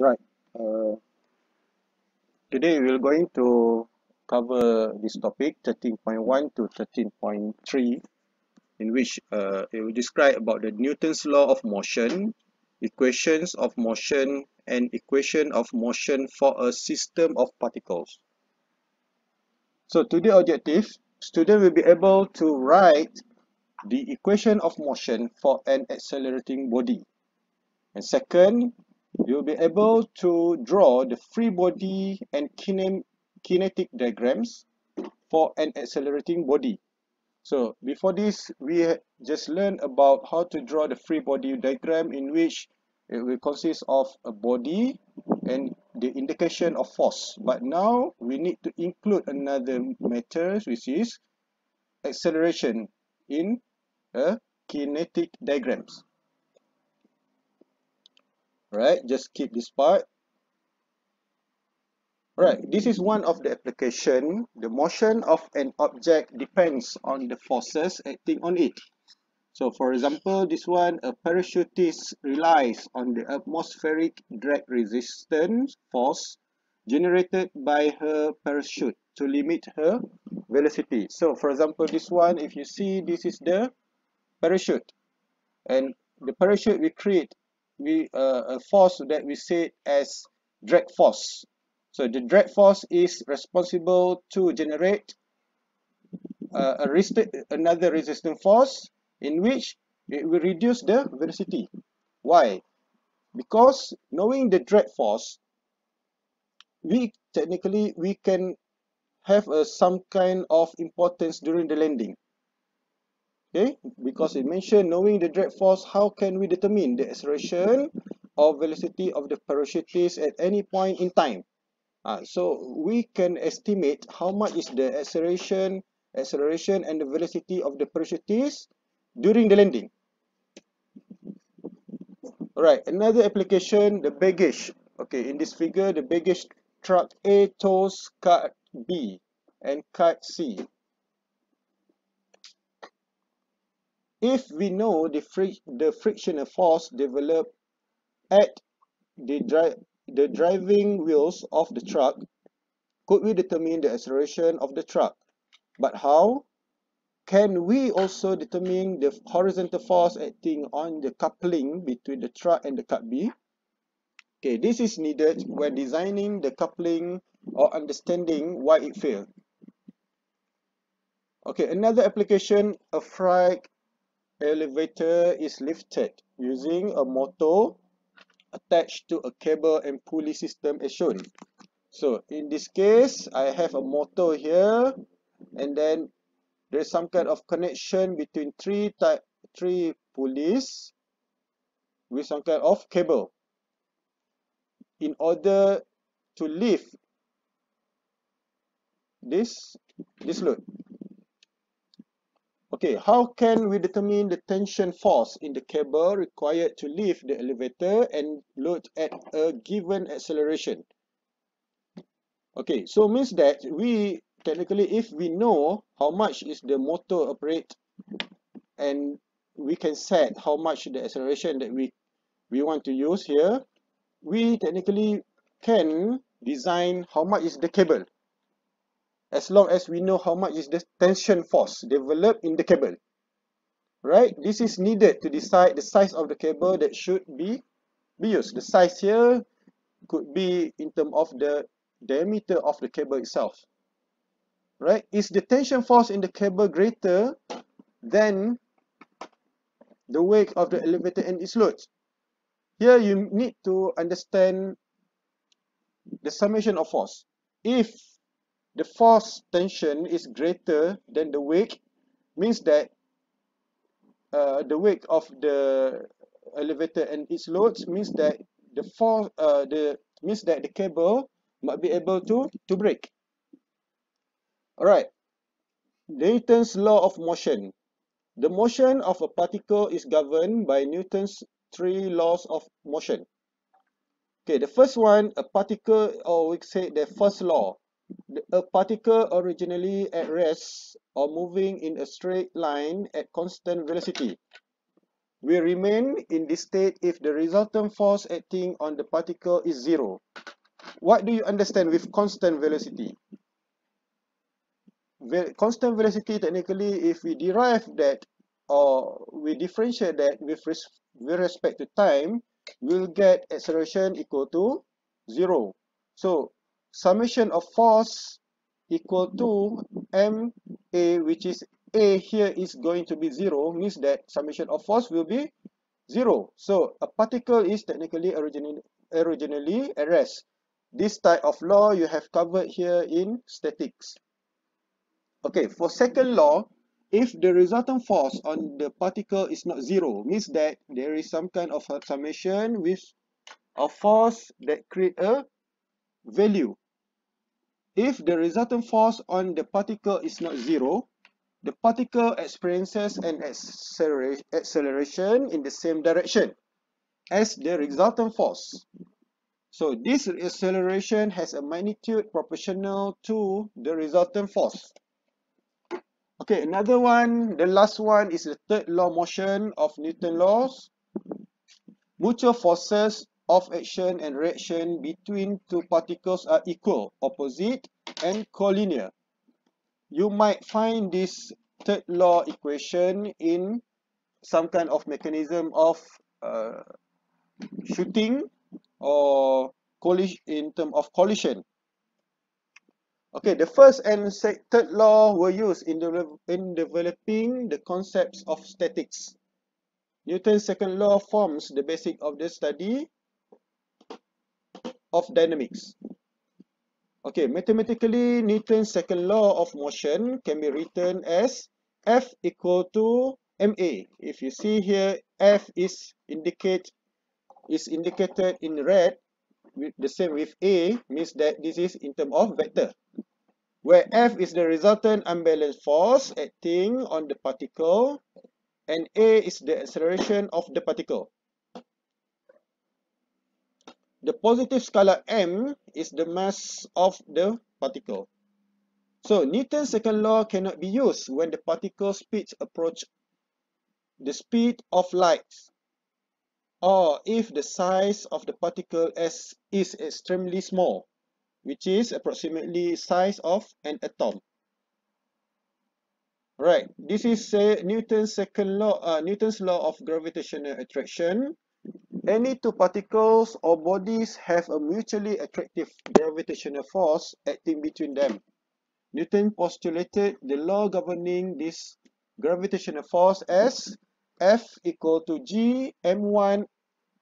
Right. Uh, today we're going to cover this topic 13.1 to 13.3 in which uh, it will describe about the Newton's law of motion, equations of motion and equation of motion for a system of particles. So today objective, student will be able to write the equation of motion for an accelerating body. And second, you'll be able to draw the free body and kine kinetic diagrams for an accelerating body. So before this, we just learned about how to draw the free body diagram in which it will consist of a body and the indication of force. But now we need to include another matter which is acceleration in a kinetic diagrams right? Just keep this part. Right. This is one of the application. The motion of an object depends on the forces acting on it. So for example this one a parachutist relies on the atmospheric drag resistance force generated by her parachute to limit her velocity. So for example this one if you see this is the parachute. And the parachute we create we uh, a force that we say as drag force. So the drag force is responsible to generate uh, a resist another resistance force in which it will reduce the velocity. Why? Because knowing the drag force, we technically we can have a, some kind of importance during the landing okay? Because it mentioned knowing the drag force how can we determine the acceleration or velocity of the parachutist at any point in time? Uh, so we can estimate how much is the acceleration acceleration and the velocity of the parachutist during the landing. All right another application the baggage. Okay in this figure the baggage truck a tows cart b and cart c if we know the, fri the frictional force developed at the, dri the driving wheels of the truck, could we determine the acceleration of the truck? But how? Can we also determine the horizontal force acting on the coupling between the truck and the cart B? Okay, this is needed when designing the coupling or understanding why it failed. Okay, another application, a freight elevator is lifted using a motor attached to a cable and pulley system as shown. So in this case, I have a motor here and then there's some kind of connection between three type three pulleys with some kind of cable in order to lift this this load Okay, how can we determine the tension force in the cable required to lift the elevator and load at a given acceleration? Okay, so means that we technically if we know how much is the motor operate and we can set how much the acceleration that we we want to use here, we technically can design how much is the cable as long as we know how much is the tension force developed in the cable. Right? This is needed to decide the size of the cable that should be, be used. The size here could be in terms of the diameter of the cable itself. Right? Is the tension force in the cable greater than the weight of the elevator and its load? Here you need to understand the summation of force. If the force tension is greater than the weight means that uh, the weight of the elevator and its loads means that the force uh, the means that the cable might be able to to break. All right newton's law of motion. The motion of a particle is governed by newton's three laws of motion. Okay the first one a particle or we say the first law a particle originally at rest or moving in a straight line at constant velocity will remain in this state if the resultant force acting on the particle is zero. What do you understand with constant velocity? Ve constant velocity technically if we derive that or we differentiate that with, res with respect to time, we'll get acceleration equal to zero. So summation of force equal to ma which is a here is going to be zero means that summation of force will be zero. So a particle is technically originally, originally at rest. This type of law you have covered here in statics. Okay, for second law, if the resultant force on the particle is not zero, means that there is some kind of a summation with a force that create a value. If the resultant force on the particle is not zero, the particle experiences an acceleration in the same direction as the resultant force. So this acceleration has a magnitude proportional to the resultant force. Okay, another one, the last one is the third law motion of Newton laws. Mutual forces of action and reaction between two particles are equal, opposite, and collinear. You might find this third law equation in some kind of mechanism of uh, shooting or collision in terms of collision. Okay, the first and third law were used in, in developing the concepts of statics. Newton's second law forms the basic of the study of dynamics. Okay, mathematically, Newton's second law of motion can be written as F equal to ma. If you see here, F is indicate is indicated in red with the same with A means that this is in term of vector where F is the resultant unbalanced force acting on the particle and A is the acceleration of the particle. The positive scalar m is the mass of the particle. So Newton's second law cannot be used when the particle speeds approach the speed of light or if the size of the particle is, is extremely small, which is approximately size of an atom. Right, this is uh, Newton's second law, uh, Newton's law of gravitational attraction. Any two particles or bodies have a mutually attractive gravitational force acting between them. Newton postulated the law governing this gravitational force as F equal to G m1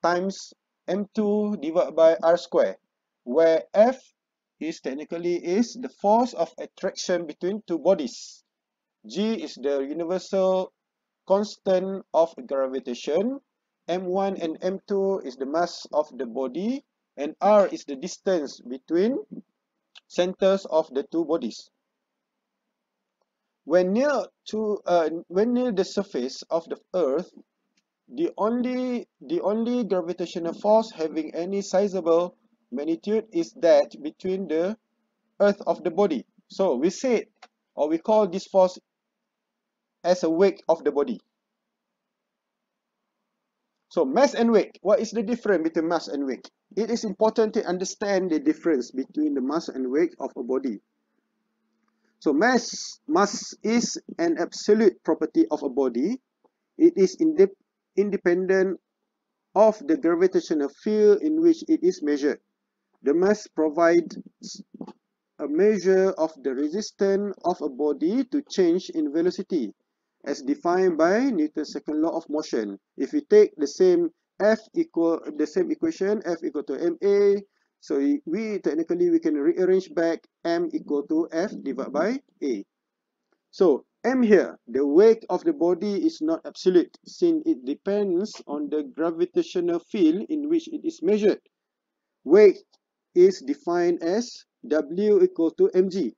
times m2 divided by r square, where F is technically is the force of attraction between two bodies. G is the universal constant of gravitation. M1 and M2 is the mass of the body and R is the distance between centers of the two bodies. When near to uh, when near the surface of the earth, the only the only gravitational force having any sizable magnitude is that between the earth of the body. So we say or we call this force as a weight of the body. So mass and weight, what is the difference between mass and weight? It is important to understand the difference between the mass and weight of a body. So mass, mass is an absolute property of a body. It is inde independent of the gravitational field in which it is measured. The mass provides a measure of the resistance of a body to change in velocity as defined by Newton's second law of motion. If we take the same F equal the same equation F equal to ma so we technically we can rearrange back m equal to f divided by a. So m here, the weight of the body is not absolute since it depends on the gravitational field in which it is measured. Weight is defined as w equal to mg.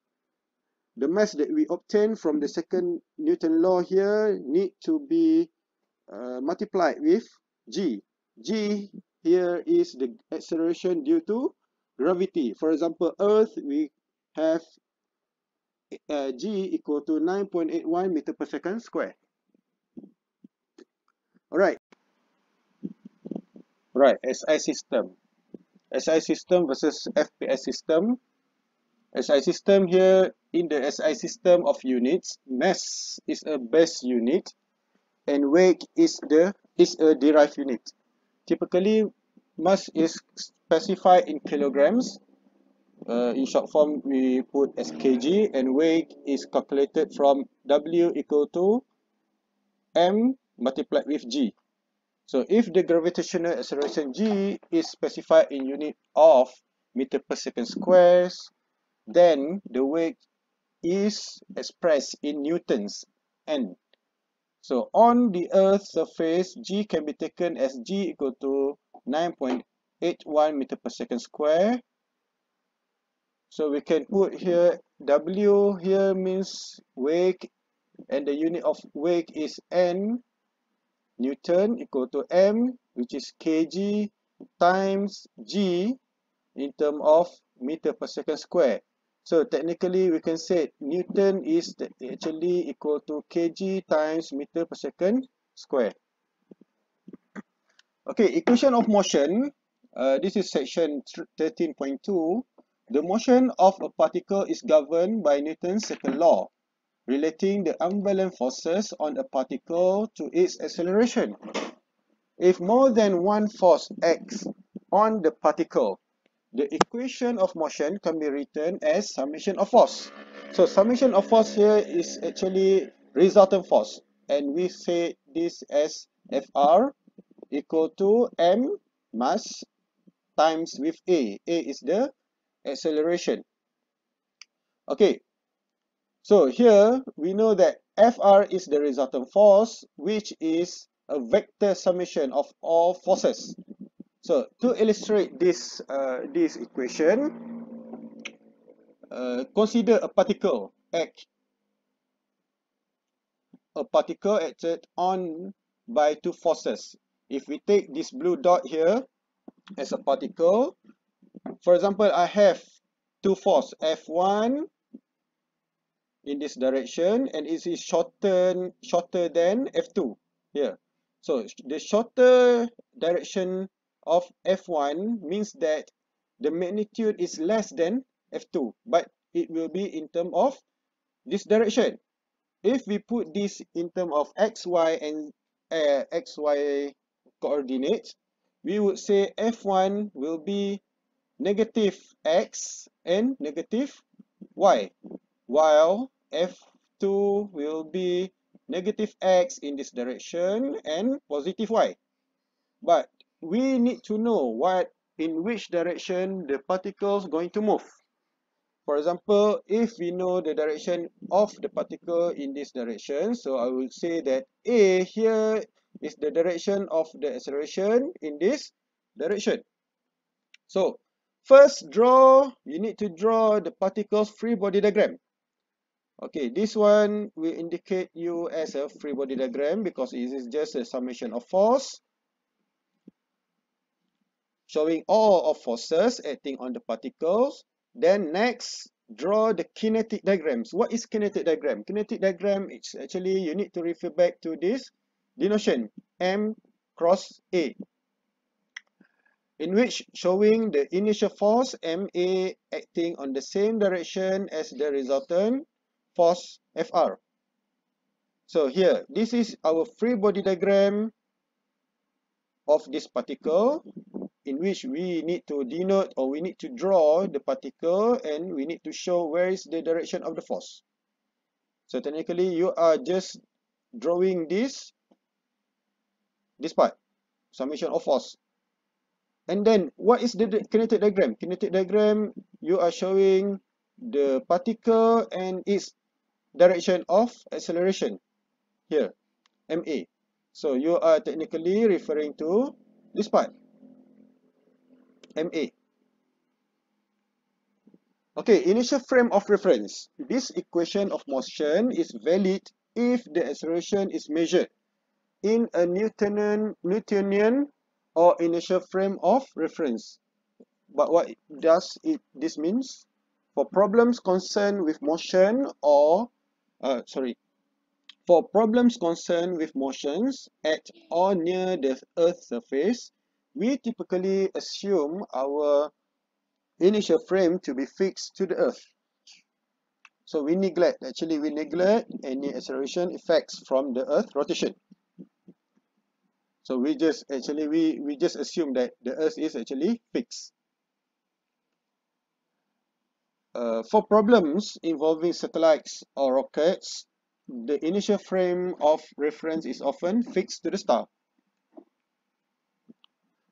The mass that we obtain from the second Newton law here need to be uh, multiplied with g. g here is the acceleration due to gravity. For example, Earth, we have uh, g equal to 9.81 meter per second square. Alright, Right, SI system. SI system versus FPS system. SI system here, in the SI system of units, mass is a base unit and weight is the is a derived unit. Typically, mass is specified in kilograms. Uh, in short form, we put as kg and weight is calculated from W equal to M multiplied with G. So if the gravitational acceleration G is specified in unit of meter per second squares, then the weight is expressed in newtons n. So on the Earth's surface, G can be taken as G equal to 9.81 meter per second square. So we can put here W here means weight and the unit of weight is N Newton equal to M which is kg times G in term of meter per second square. So technically we can say Newton is actually equal to kg times meter per second square. Okay, equation of motion. Uh, this is section 13.2. The motion of a particle is governed by Newton's second law relating the unbalanced forces on a particle to its acceleration. If more than one force acts on the particle, the equation of motion can be written as summation of force. So summation of force here is actually resultant force and we say this as Fr equal to m mass times with A. A is the acceleration. Okay, so here we know that Fr is the resultant force which is a vector summation of all forces. So to illustrate this uh, this equation, uh, consider a particle act a particle acted on by two forces. If we take this blue dot here as a particle, for example, I have two force F1 in this direction and it is shorter shorter than f2 here so the shorter direction of f1 means that the magnitude is less than f2 but it will be in term of this direction if we put this in term of x y and uh, x y coordinates we would say f1 will be negative x and negative y while f2 will be negative x in this direction and positive y. But we need to know what in which direction the particles going to move. For example, if we know the direction of the particle in this direction, so I will say that A here is the direction of the acceleration in this direction. So, first draw, you need to draw the particle's free body diagram. Okay, this one will indicate you as a free body diagram because it is just a summation of force showing all of forces acting on the particles. Then next, draw the kinetic diagrams. What is kinetic diagram? Kinetic diagram is actually you need to refer back to this denotation M cross A in which showing the initial force MA acting on the same direction as the resultant force Fr. So here, this is our free body diagram of this particle in which we need to denote or we need to draw the particle and we need to show where is the direction of the force. So technically, you are just drawing this, this part, summation of force. And then, what is the kinetic diagram? Kinetic diagram, you are showing the particle and its direction of acceleration here ma so you are technically referring to this part ma okay initial frame of reference. This equation of motion is valid if the acceleration is measured in a newtonian newtonian or initial frame of reference. But what does it this means? For problems concerned with motion or uh, sorry, for problems concerned with motions at or near the Earth's surface, we typically assume our initial frame to be fixed to the earth. So we neglect, actually we neglect any acceleration effects from the earth rotation. So we just actually we we just assume that the earth is actually fixed. Uh, for problems involving satellites or rockets, the initial frame of reference is often fixed to the star.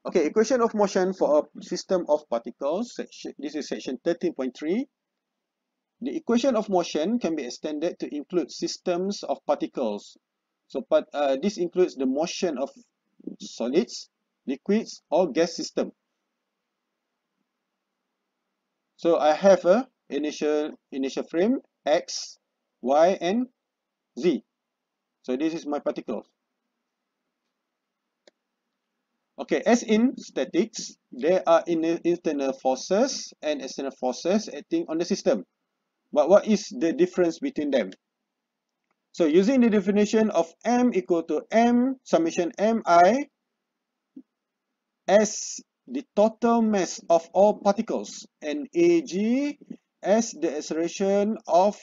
Okay, equation of motion for a system of particles. This is section 13.3. The equation of motion can be extended to include systems of particles. So, but uh, this includes the motion of solids, liquids, or gas system. So I have a initial initial frame x, y, and z. So this is my particles. Okay, as in statics, there are internal forces and external forces acting on the system. But what is the difference between them? So using the definition of M equal to M summation Mi as the total mass of all particles and Ag as the acceleration of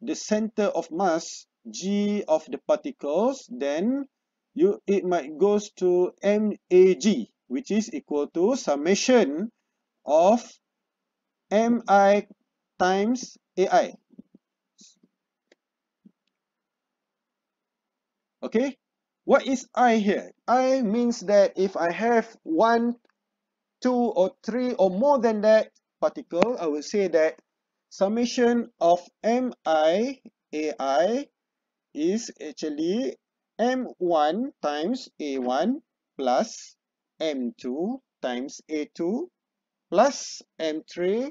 the center of mass G of the particles, then you it might goes to MAG, which is equal to summation of MI times AI. Okay, what is I here? I means that if I have one, two, or three, or more than that particle, I will say that summation of MI AI is actually M1 times A1 plus M2 times A2 plus M3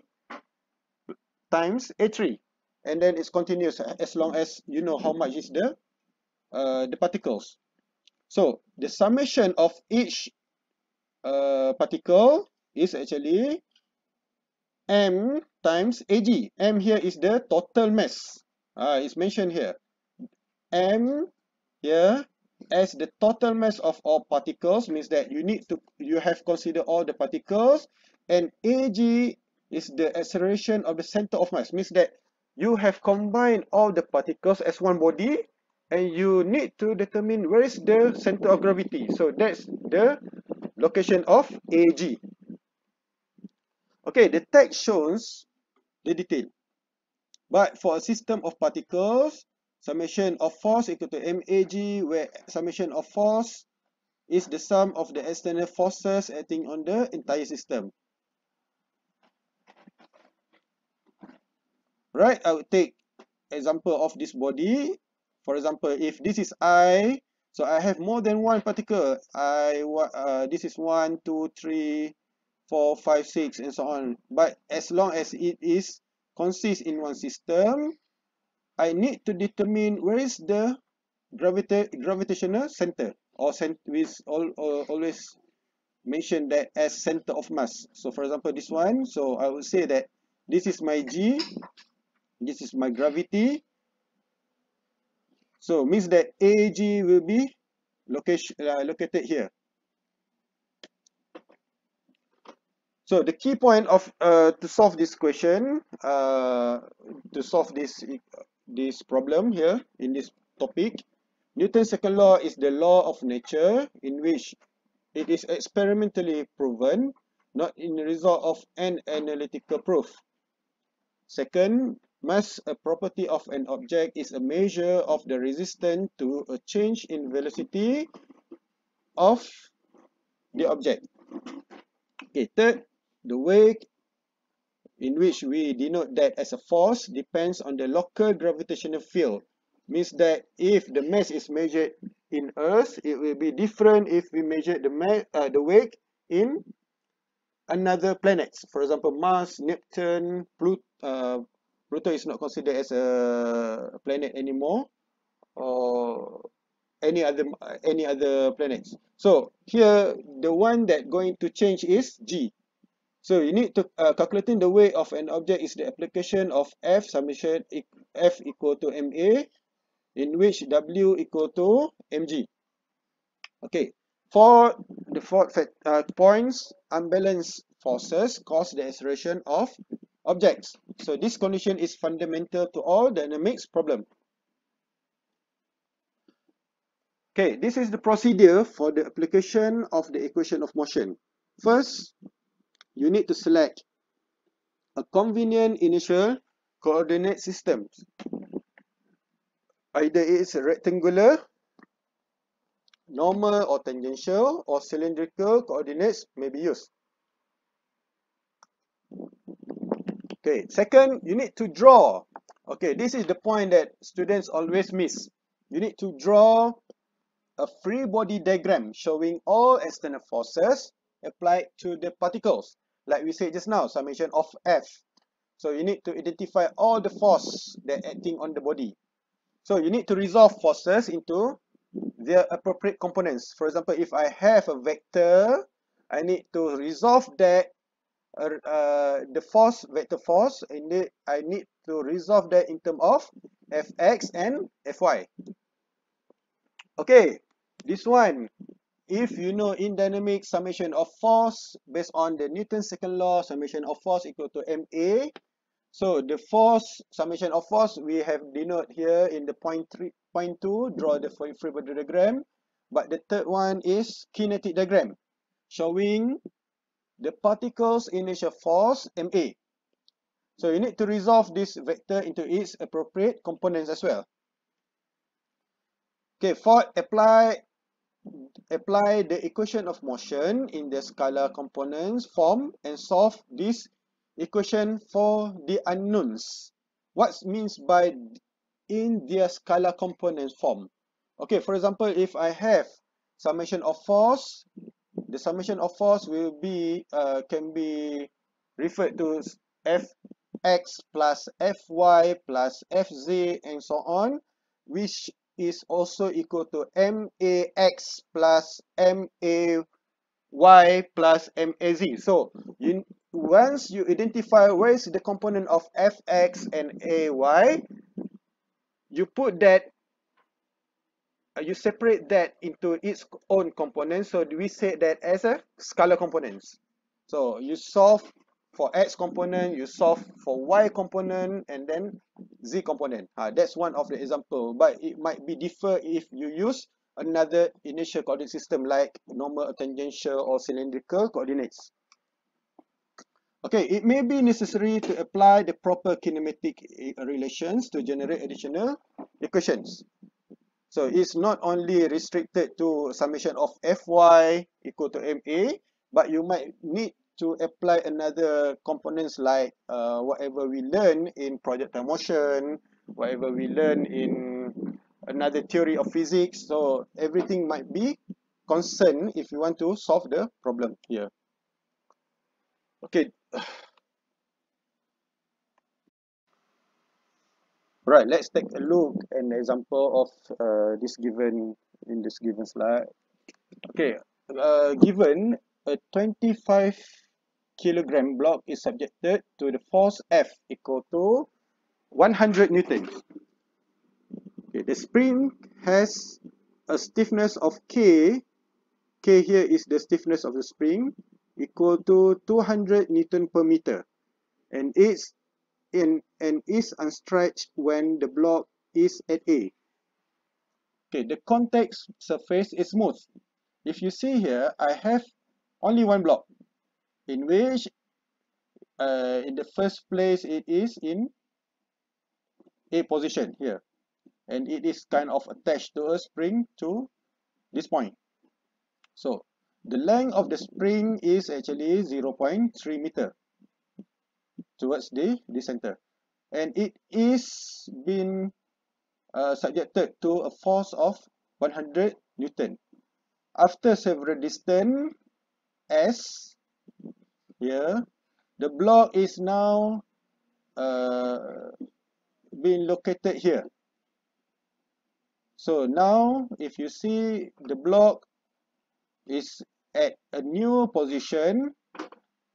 times A3 and then it's continuous as long as you know how much is the uh, the particles. So the summation of each uh, particle is actually M times AG M here is the total mass. Uh, it's mentioned here. M here as the total mass of all particles means that you need to you have considered all the particles and ag is the acceleration of the center of mass means that you have combined all the particles as one body and you need to determine where is the center of gravity. So that's the location of ag. Okay the text shows the detail. But for a system of particles summation of force equal to MAG where summation of force is the sum of the external forces acting on the entire system. Right, I would take example of this body. For example, if this is I, so I have more than one particle. I uh, this is one, two, three, four, five, six, and so on. But as long as it is consists in one system, I need to determine where is the gravita gravitational center or cent we all, all, always mention that as center of mass. So for example, this one, so I would say that this is my G, this is my gravity. So means that AG will be location uh, located here. So the key point of uh, to solve this question, uh, to solve this this problem here in this topic. Newton's second law is the law of nature in which it is experimentally proven, not in the result of an analytical proof. Second, mass, a property of an object, is a measure of the resistance to a change in velocity of the object. Okay, third, the weight in which we denote that as a force depends on the local gravitational field. Means that if the mass is measured in Earth, it will be different if we measure the uh, the weight in another planets. For example, Mars, Neptune, Pluto. Uh, Pluto is not considered as a planet anymore, or any other any other planets. So here, the one that going to change is G. So you need to uh, calculating the weight of an object is the application of F summation e F equal to MA in which W equal to MG. Okay. For the fourth uh, points, unbalanced forces cause the acceleration of objects. So this condition is fundamental to all dynamics problem. Okay, this is the procedure for the application of the equation of motion. First, you need to select a convenient initial coordinate system. Either it is rectangular, normal or tangential or cylindrical coordinates may be used. Okay, second, you need to draw. Okay, this is the point that students always miss. You need to draw a free body diagram showing all external forces applied to the particles. Like we said just now, summation of F. So you need to identify all the force that acting on the body. So you need to resolve forces into their appropriate components. For example, if I have a vector, I need to resolve that uh, uh, the force vector force and I need to resolve that in terms of fx and fy. Okay, this one, if you know in dynamics summation of force based on the Newton's second law, summation of force equal to ma. So the force summation of force we have denote here in the point three, point two. Draw the free body diagram. But the third one is kinetic diagram, showing the particle's initial force ma. So you need to resolve this vector into its appropriate components as well. Okay, for apply apply the equation of motion in the scalar components form and solve this equation for the unknowns. What means by in their scalar components form? Okay, for example, if I have summation of force the summation of force will be uh, can be referred to fx plus fy plus fz and so on which is also equal to max plus may plus maz so you once you identify where is the component of fx and ay you put that uh, you separate that into its own components. So we say that as a scalar components. So you solve for x component, you solve for y component, and then z component. Uh, that's one of the example. But it might be differ if you use another initial coordinate system like normal, tangential, or cylindrical coordinates. Okay, it may be necessary to apply the proper kinematic eh, relations to generate additional equations. So it's not only restricted to summation of Fy equal to MA, but you might need to apply another components like uh, whatever we learn in projectile motion, whatever we learn in another theory of physics. So everything might be concerned if you want to solve the problem here. Okay. Right, let's take a look an example of uh, this given in this given slide. Okay, uh, given a 25 kilogram block is subjected to the force F equal to 100 newtons. Okay, the spring has a stiffness of K. K here is the stiffness of the spring equal to 200 newton per meter and its in and is unstretched when the block is at A. Okay, the contact surface is smooth. If you see here, I have only one block in which uh, in the first place it is in A position here and it is kind of attached to a spring to this point. So the length of the spring is actually 0.3 meter towards the, the center. And it is being uh, subjected to a force of 100 Newton. After several distance, S, here, the block is now uh, being located here. So now, if you see the block is at a new position,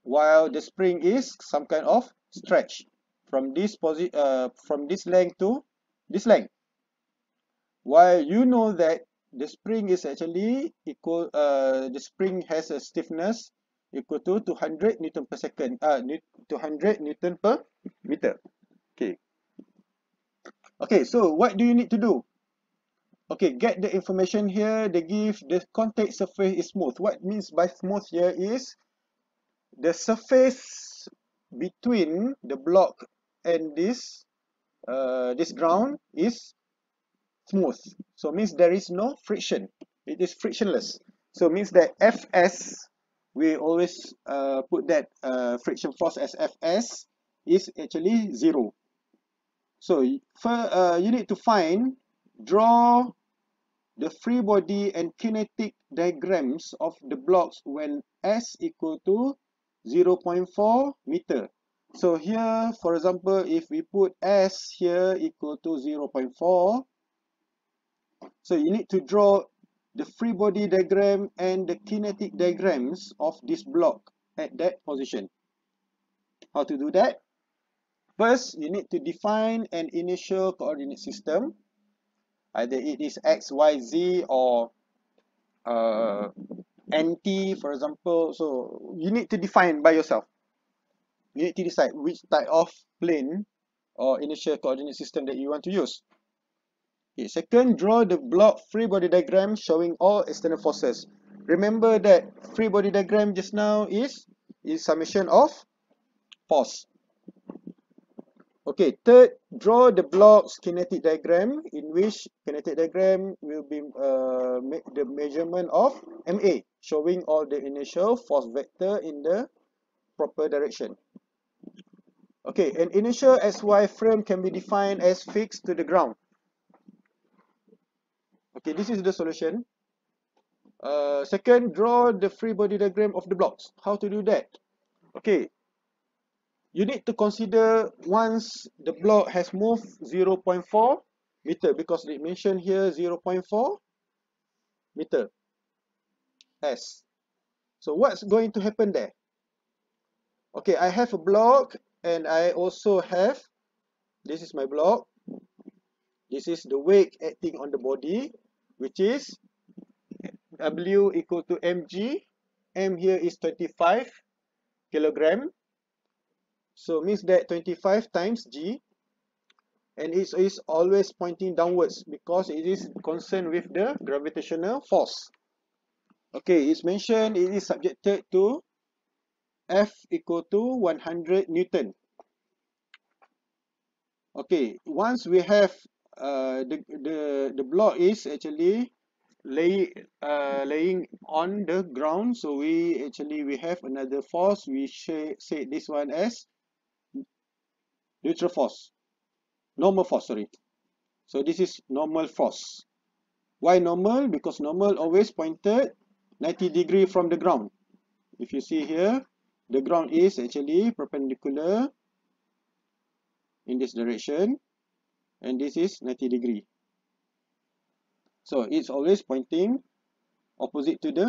while the spring is some kind of stretch from this posi uh, from this length to this length while you know that the spring is actually equal uh, the spring has a stiffness equal to 200 newton per second. Uh 200 newton per meter. Okay. Okay so what do you need to do? Okay get the information here. They give the contact surface is smooth. What means by smooth here is the surface between the block and this uh, this ground is smooth. So means there is no friction. It is frictionless. So means that fs we always uh, put that uh, friction force as fs is actually zero. So for uh, you need to find draw the free body and kinetic diagrams of the blocks when s equal to 0.4 meter. So here for example if we put s here equal to 0.4 so you need to draw the free body diagram and the kinetic diagrams of this block at that position. How to do that? First you need to define an initial coordinate system. Either it is x y z or uh, nt for example. So you need to define by yourself. You need to decide which type of plane or initial coordinate system that you want to use okay, second draw the block free body diagram showing all external forces remember that free body diagram just now is is summation of force Okay, third, draw the block's kinetic diagram in which kinetic diagram will be uh, the measurement of MA, showing all the initial force vector in the proper direction. Okay, an initial SY frame can be defined as fixed to the ground. Okay, this is the solution. Uh, second, draw the free body diagram of the blocks. How to do that? Okay, you need to consider once the block has moved 0.4 meter because it mentioned here 0.4 meter s so what's going to happen there okay i have a block and i also have this is my block this is the weight acting on the body which is w equal to mg m here is 25 kilogram so means that 25 times G and it is always pointing downwards because it is concerned with the gravitational force. Okay, it's mentioned it is subjected to F equal to 100 Newton. Okay, once we have uh, the, the, the block is actually lay, uh, laying on the ground, so we actually we have another force, we say this one as neutral force. Normal force sorry. So this is normal force. Why normal? Because normal always pointed 90 degree from the ground. If you see here the ground is actually perpendicular in this direction and this is 90 degree so it's always pointing opposite to the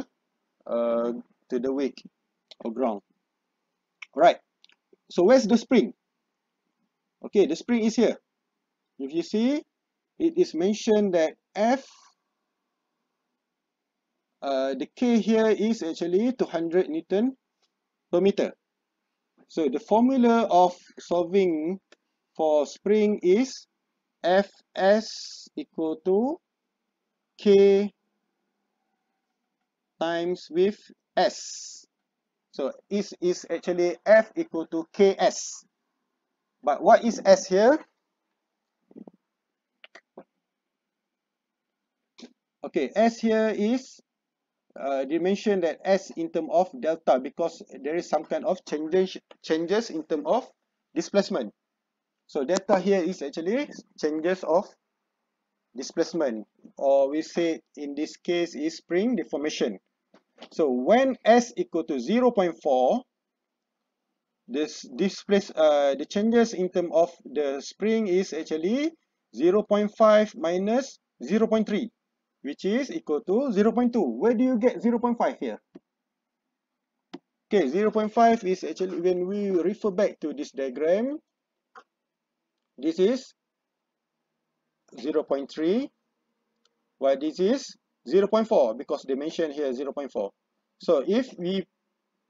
uh, to the wake or ground right so where's the spring Okay, the spring is here. If you see, it is mentioned that F, uh, the K here is actually 200 Newton per meter. So the formula of solving for spring is Fs equal to K times with S. So is is actually F equal to Ks. But what is S here? Okay, S here is uh, they mention that S in term of delta because there is some kind of changes changes in term of displacement. So delta here is actually changes of displacement. Or we say in this case is spring deformation. So when S equal to 0.4 this displace uh, the changes in term of the spring is actually 0.5 minus 0.3 which is equal to 0.2 where do you get 0.5 here? Okay 0.5 is actually when we refer back to this diagram this is 0.3 while this is 0.4 because they mentioned here 0.4. So if we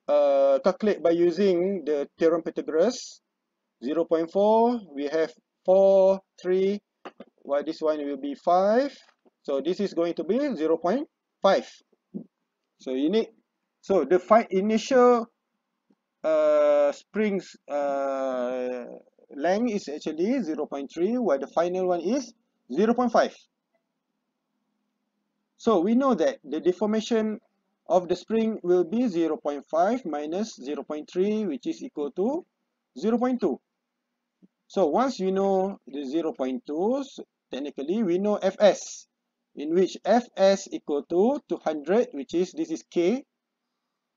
uh, calculate by using the theorem Pythagoras, 0.4, we have 4, 3, while this one will be 5. So this is going to be 0.5. So you need, so the initial uh, springs uh, length is actually 0.3 while the final one is 0.5. So we know that the deformation of the spring will be 0.5 minus 0.3 which is equal to 0.2. So once you know the 0.2, technically we know Fs in which Fs equal to 200 which is this is K,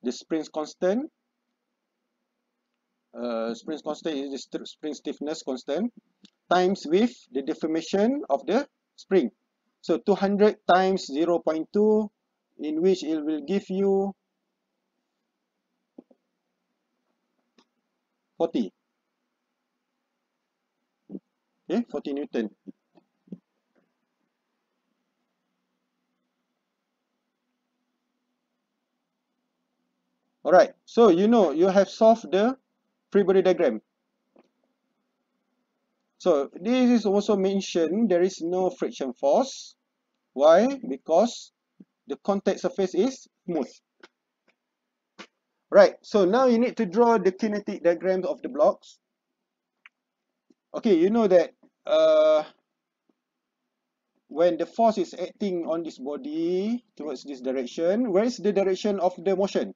the springs constant. Uh, springs constant is the spring stiffness constant times with the deformation of the spring. So 200 times 0.2 in which it will give you 40 okay 40 newton all right so you know you have solved the free body diagram so this is also mentioned there is no friction force why because the contact surface is smooth. Right, so now you need to draw the kinetic diagrams of the blocks. Okay, you know that uh, when the force is acting on this body towards this direction, where is the direction of the motion?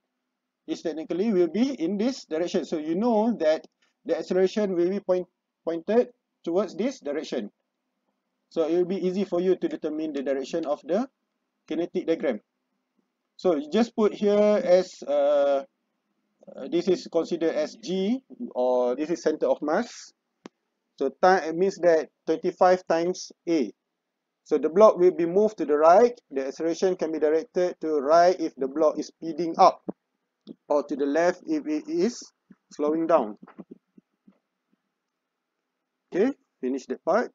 It technically will be in this direction. So you know that the acceleration will be point, pointed towards this direction. So it will be easy for you to determine the direction of the kinetic diagram. So you just put here as uh, uh, this is considered as G or this is center of mass. So time means that 25 times A. So the block will be moved to the right. The acceleration can be directed to right if the block is speeding up or to the left if it is slowing down. Okay, finish that part.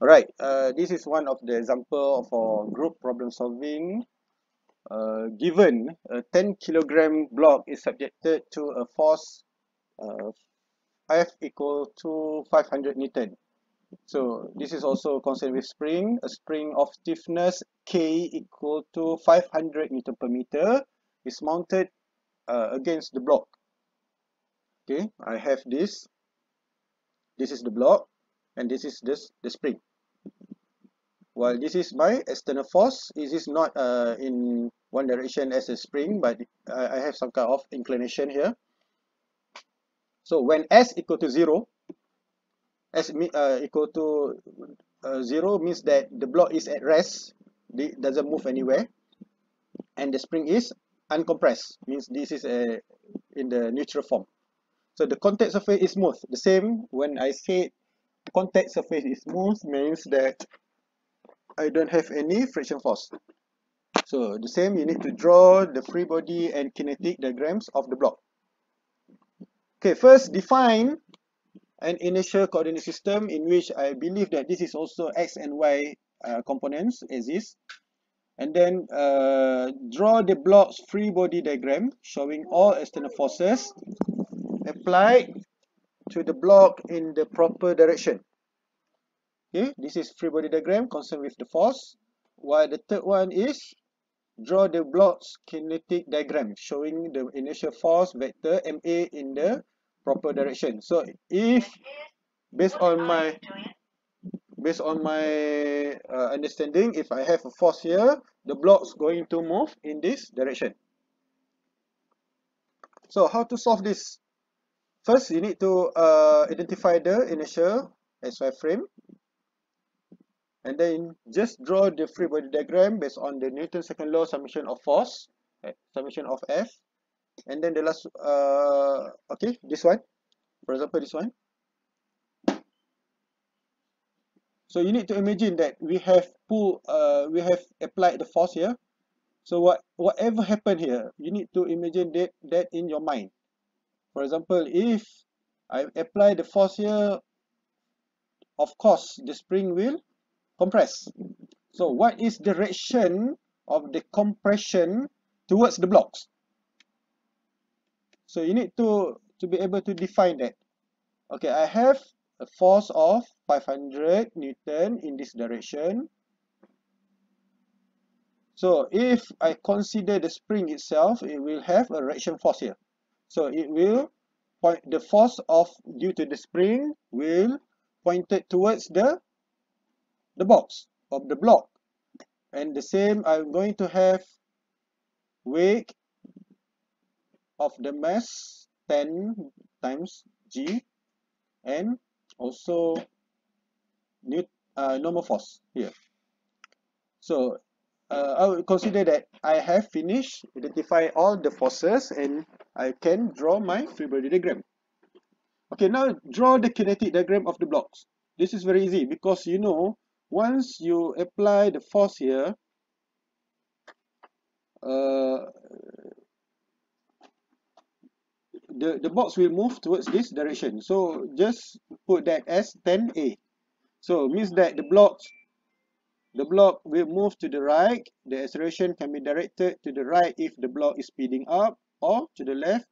Alright, uh, this is one of the example for group problem solving. Uh, given a 10 kilogram block is subjected to a force uh, F equal to 500 Newton. So this is also concerned with spring. A spring of stiffness K equal to 500 Newton per meter is mounted uh, against the block. Okay, I have this. This is the block and this is this the spring while this is my external force it is not uh, in one direction as a spring but I have some kind of inclination here so when s equal to 0 s uh, equal to uh, 0 means that the block is at rest it doesn't move anywhere and the spring is uncompressed means this is a in the neutral form so the contact surface is smooth the same when I say contact surface is smooth means that I don't have any friction force. So the same, you need to draw the free body and kinetic diagrams of the block. Okay, first define an inertial coordinate system in which I believe that this is also x and y uh, components exist. And then uh, draw the block's free body diagram showing all external forces applied to the block in the proper direction. Okay, this is free body diagram concerned with the force. While the third one is draw the block's kinetic diagram showing the initial force vector MA in the proper direction. So if based on my based on my uh, understanding, if I have a force here, the block's going to move in this direction. So how to solve this? First, you need to uh, identify the inertial XY frame and then just draw the free body diagram based on the Newton second law summation of force summation of F and then the last uh, okay this one for example this one so you need to imagine that we have pull uh, we have applied the force here so what whatever happened here you need to imagine that that in your mind for example if I apply the force here of course the spring will compress. So what is the direction of the compression towards the blocks? So you need to, to be able to define that. Okay, I have a force of 500 Newton in this direction. So if I consider the spring itself, it will have a reaction force here. So it will point the force of due to the spring will pointed towards the the box of the block. And the same I'm going to have weight of the mass 10 times G and also new uh, normal force here. So uh, I will consider that I have finished identify all the forces and I can draw my free body diagram. Okay, now draw the kinetic diagram of the blocks. This is very easy because you know once you apply the force here, uh, the, the box will move towards this direction. So just put that as 10A. So means that the blocks the block will move to the right. The acceleration can be directed to the right if the block is speeding up or to the left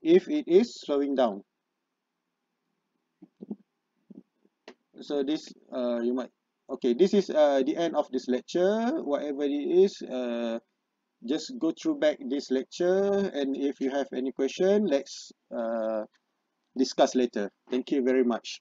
if it is slowing down. So this uh, you might okay this is uh, the end of this lecture whatever it is uh, just go through back this lecture and if you have any question let's uh, discuss later. Thank you very much